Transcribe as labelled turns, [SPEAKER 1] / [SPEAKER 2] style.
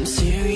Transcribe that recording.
[SPEAKER 1] I'm serious.